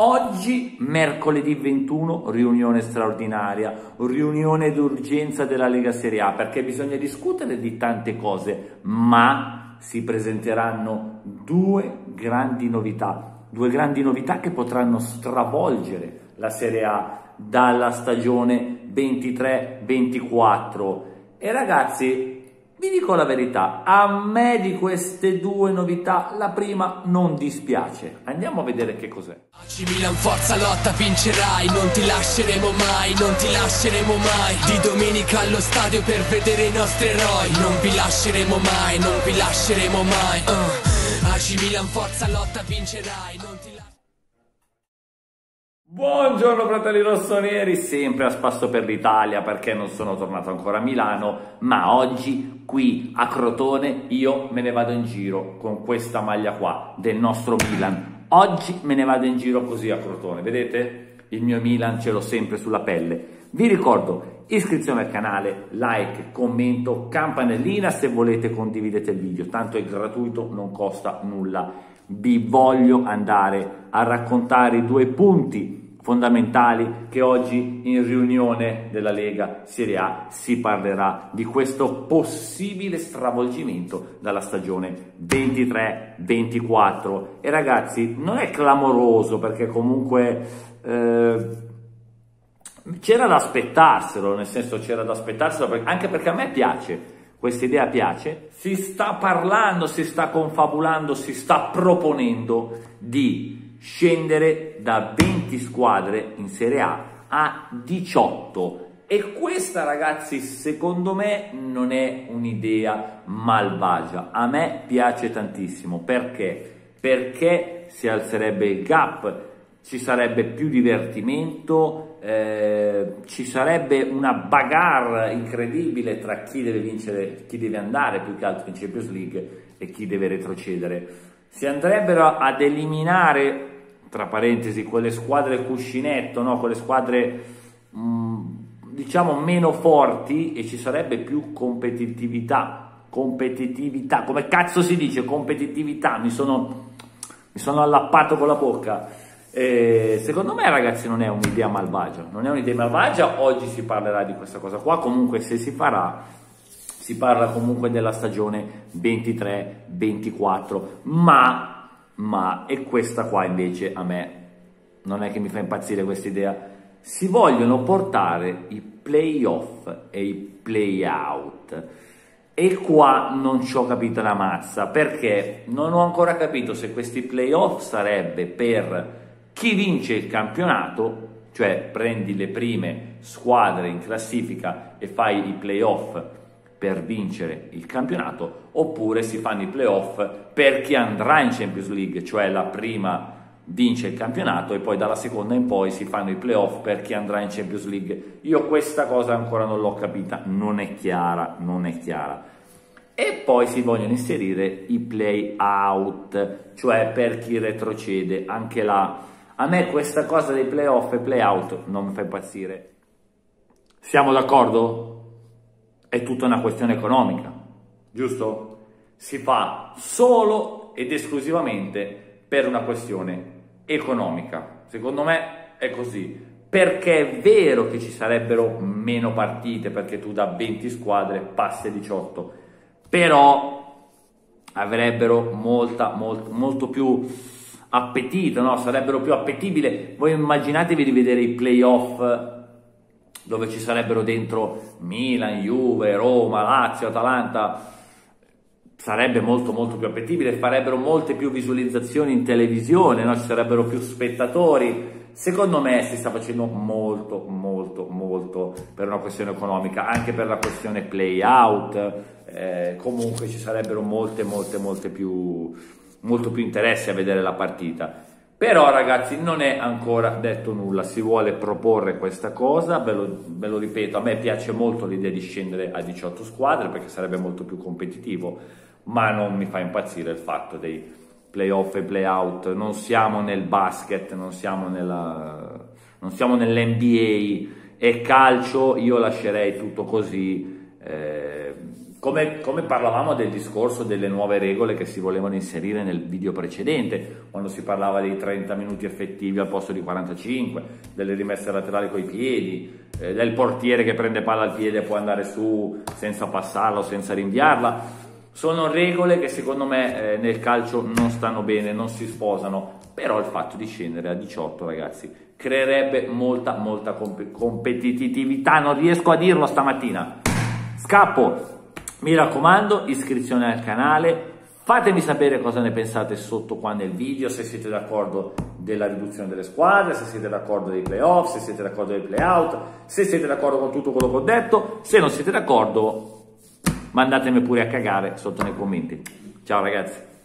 Oggi, mercoledì 21, riunione straordinaria, riunione d'urgenza della Lega Serie A, perché bisogna discutere di tante cose, ma si presenteranno due grandi novità, due grandi novità che potranno stravolgere la Serie A dalla stagione 23-24. E ragazzi, vi dico la verità, a me di queste due novità la prima non dispiace. Andiamo a vedere che cos'è. AC Milan forza lotta vincerai, non ti lasceremo mai, non ti lasceremo mai. Di domenica allo stadio per vedere i nostri eroi, non vi lasceremo mai, non vi lasceremo mai. Uh. Milan forza lotta vincerai, non ti lasceremo Buongiorno fratelli rossoneri, sempre a spasso per l'Italia perché non sono tornato ancora a Milano, ma oggi qui a Crotone io me ne vado in giro con questa maglia qua del nostro Milan. Oggi me ne vado in giro così a Crotone, vedete? Il mio Milan ce l'ho sempre sulla pelle. Vi ricordo iscrizione al canale, like, commento, campanellina se volete condividete il video, tanto è gratuito, non costa nulla. Vi voglio andare a raccontare i due punti fondamentali che oggi in riunione della Lega Serie A si parlerà di questo possibile stravolgimento dalla stagione 23-24 e ragazzi non è clamoroso perché comunque eh, c'era da aspettarselo nel senso c'era da aspettarselo anche perché a me piace questa idea piace. Si sta parlando si sta confabulando si sta proponendo di scendere da 20 squadre in Serie A a 18 e questa ragazzi secondo me non è un'idea malvagia, a me piace tantissimo. Perché? Perché si alzerebbe il gap, ci sarebbe più divertimento, eh, ci sarebbe una bagarre incredibile tra chi deve vincere, chi deve andare più che altro in Champions League e chi deve retrocedere si andrebbero ad eliminare, tra parentesi, quelle squadre cuscinetto, no? quelle squadre mm, diciamo meno forti e ci sarebbe più competitività. Competitività, come cazzo si dice competitività? Mi sono, mi sono allappato con la bocca. Eh, secondo me, ragazzi, non è un'idea malvagia. Non è un'idea malvagia. Oggi si parlerà di questa cosa qua. Comunque, se si farà, si parla comunque della stagione 23-24, ma, ma, e questa qua invece a me non è che mi fa impazzire questa idea, si vogliono portare i playoff e i playout. E qua non ci ho capito la mazza, perché non ho ancora capito se questi playoff sarebbe per chi vince il campionato, cioè prendi le prime squadre in classifica e fai i playoff per vincere il campionato oppure si fanno i playoff per chi andrà in Champions League, cioè la prima vince il campionato e poi dalla seconda in poi si fanno i playoff per chi andrà in Champions League. Io questa cosa ancora non l'ho capita, non è chiara, non è chiara. E poi si vogliono inserire i play out, cioè per chi retrocede, anche là. A me questa cosa dei playoff e play out non mi fa impazzire. Siamo d'accordo? È tutta una questione economica, giusto? Si fa solo ed esclusivamente per una questione economica. Secondo me è così. Perché è vero che ci sarebbero meno partite, perché tu da 20 squadre passi a 18, però avrebbero molta, molto, molto più appetito, no? sarebbero più appetibili. Voi immaginatevi di vedere i playoff dove ci sarebbero dentro Milan, Juve, Roma, Lazio, Atalanta, sarebbe molto molto più appetibile, farebbero molte più visualizzazioni in televisione, no? ci sarebbero più spettatori. Secondo me si sta facendo molto molto molto per una questione economica, anche per la questione play out, eh, comunque ci sarebbero molte molte molte più, molto più interesse a vedere la partita. Però ragazzi non è ancora detto nulla, si vuole proporre questa cosa, ve lo, ve lo, ripeto, a me piace molto l'idea di scendere a 18 squadre perché sarebbe molto più competitivo, ma non mi fa impazzire il fatto dei playoff e playout, non siamo nel basket, non siamo, nella, non siamo nell'NBA e calcio io lascerei tutto così, eh, come, come, parlavamo del discorso delle nuove regole che si volevano inserire nel video precedente, quando si parlava dei 30 minuti effettivi al posto di 45, delle rimesse laterali coi piedi, eh, del portiere che prende palla al piede e può andare su senza passarla o senza rinviarla, sono regole che secondo me eh, nel calcio non stanno bene, non si sposano, però il fatto di scendere a 18 ragazzi creerebbe molta molta comp- competitività, non riesco a dirlo stamattina. Scappo, mi raccomando, iscrizione al canale, fatemi sapere cosa ne pensate sotto qua nel video, se siete d'accordo della riduzione delle squadre, se siete d'accordo dei playoff, se siete d'accordo dei playout, se siete d'accordo con tutto quello che ho detto, se non siete d'accordo mandatemi pure a cagare sotto nei commenti. Ciao ragazzi!